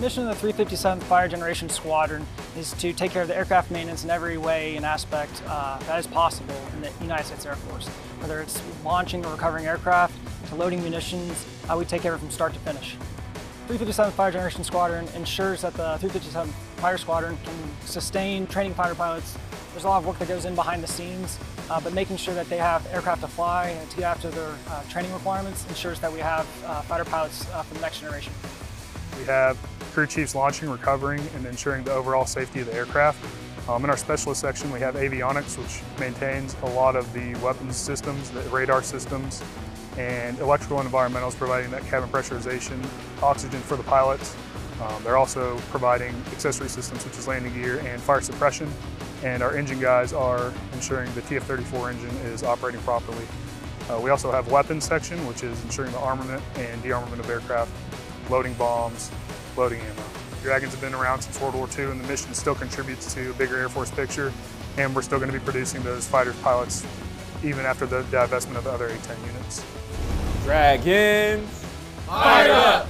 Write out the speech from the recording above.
Mission of the 357th Fighter Generation Squadron is to take care of the aircraft maintenance in every way and aspect uh, that is possible in the United States Air Force. Whether it's launching or recovering aircraft, to loading munitions, uh, we take care of it from start to finish. 357th Fighter Generation Squadron ensures that the 357th Fighter Squadron can sustain training fighter pilots. There's a lot of work that goes in behind the scenes, uh, but making sure that they have aircraft to fly and to get after their uh, training requirements ensures that we have uh, fighter pilots uh, for the next generation. We have crew chiefs launching, recovering, and ensuring the overall safety of the aircraft. Um, in our specialist section, we have avionics, which maintains a lot of the weapons systems, the radar systems, and electrical and environmentals providing that cabin pressurization, oxygen for the pilots. Um, they're also providing accessory systems such as landing gear and fire suppression. And our engine guys are ensuring the TF-34 engine is operating properly. Uh, we also have weapons section, which is ensuring the armament and dearmament of aircraft, loading bombs, loading ammo. Dragons have been around since World War II and the mission still contributes to a bigger Air Force picture and we're still going to be producing those fighter pilots even after the divestment of the other A-10 units. Dragons. Fired up!